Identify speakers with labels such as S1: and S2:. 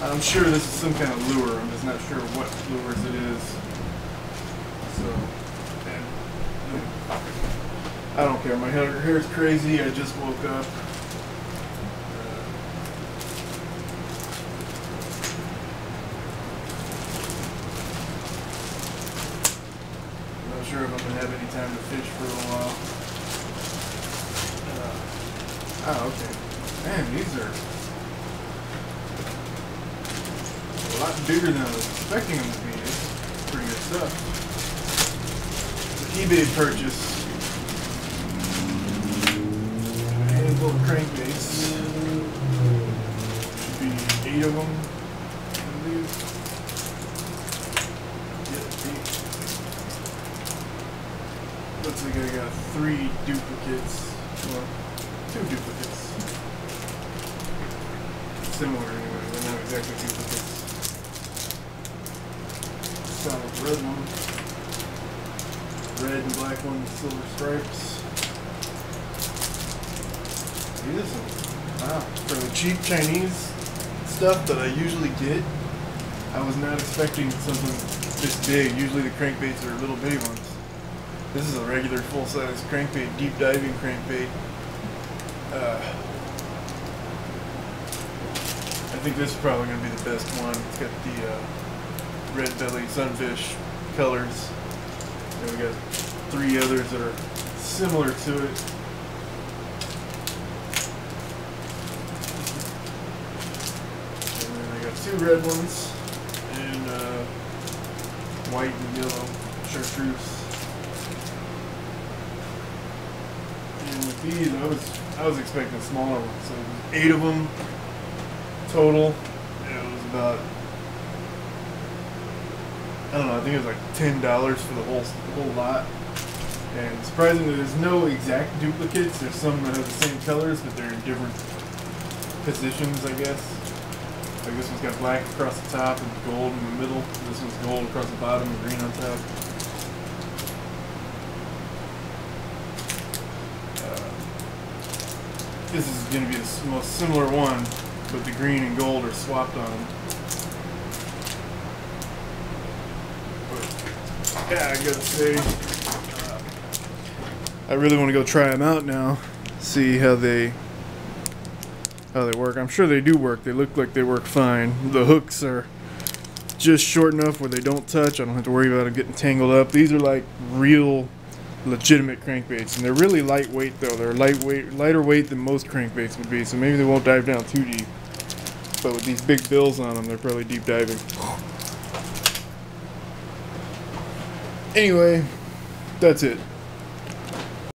S1: I'm sure this is some kind of lure. I'm just not sure what lures it is. So, I don't care. My hair hair's crazy. I just woke up. Uh, Not sure if I'm gonna have any time to fish for a while. Uh, oh, okay. Man, these are a lot bigger than I was expecting them to be. Is pretty good stuff. eBay purchase. Handful of crankbaits. Should be eight of them. I believe. Yep, eight. Looks like I got three duplicates. Or two duplicates. Similar anyway, they're not exactly duplicates. Red one. Red and black one with silver stripes. These are wow, for the cheap Chinese stuff that I usually get, I was not expecting something this big. Usually the crankbaits are little bitty ones. This is a regular full-size crankbait, deep diving crankbait. Uh, I think this is probably going to be the best one. It's got the uh, red belly sunfish colors. And we got three others that are similar to it. And then I got two red ones and uh, white and yellow chartreuse. And with these, I was I was expecting smaller ones. So eight of them total. And it was about I don't know. I think it was like ten dollars for the whole the whole lot. And surprisingly, there's no exact duplicates. There's some that have the same colors, but they're in different positions, I guess. Like this one's got black across the top and gold in the middle. This one's gold across the bottom and green on top. Uh, this is going to be the most similar one, but the green and gold are swapped on them. Yeah, I gotta say, I really want to go try them out now, see how they how they work. I'm sure they do work. They look like they work fine. The hooks are just short enough where they don't touch. I don't have to worry about them getting tangled up. These are like real legitimate crankbaits and they're really lightweight though. They're lightweight, lighter weight than most crankbaits would be. So maybe they won't dive down too deep. But with these big bills on them, they're probably deep diving. Anyway, that's it.